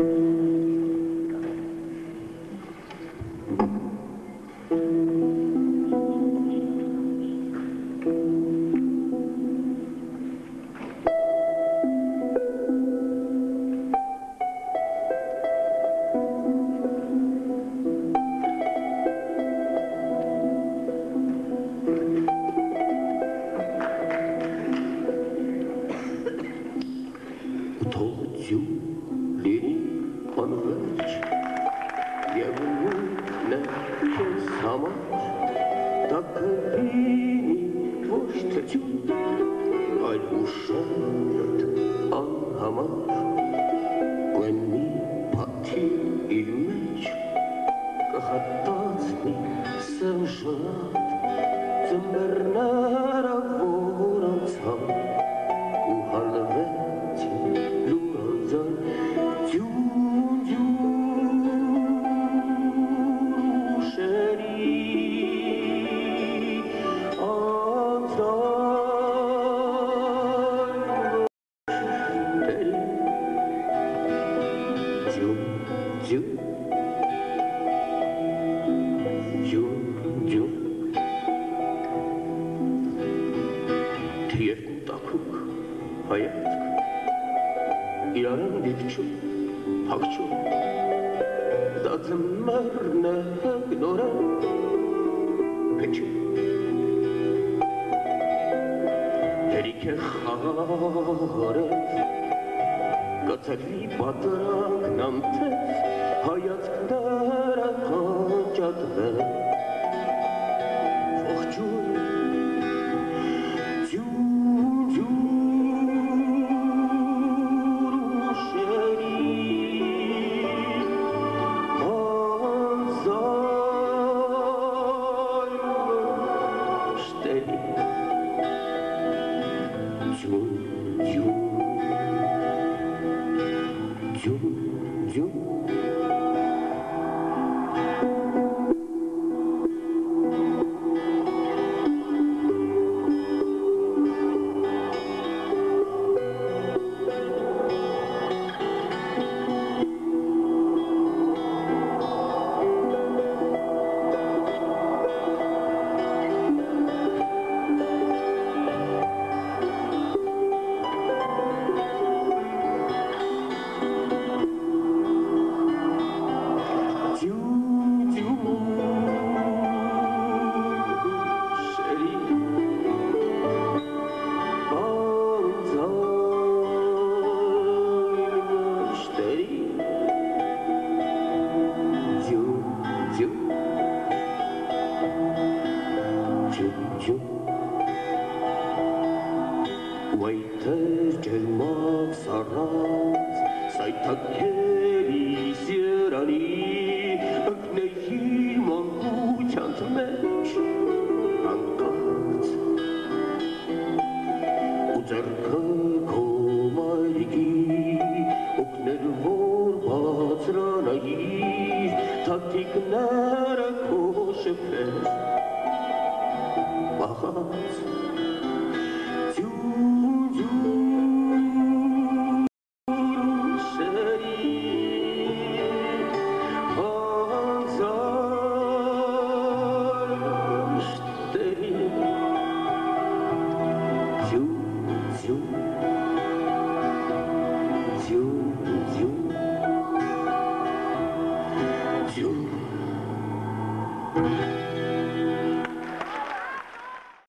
Thổ. Ստեփանովիչ, եւ նույնն է քեզ համար, դա կլինի ոչ թե ճուտ, այլ ուշոտ անհամար, կեն մի պատիվ իր մեջ, կխատացնի սեմ շատ, ծմբերները որոնց համար, Cuk Cuk Cuk Tiyeku takuk Hayatku Yarın dipçu Pakçu Dadım marna Nora Peçu Herike hara Katari batrak hayat թրջմակ սառած սայթակերի սիրանի ընկնեի մանկությանց մեջ հանկարծ ու ձերքը քո մայրիկի օգներ որ բացրանայի թաթիկները քո շփեր Մախած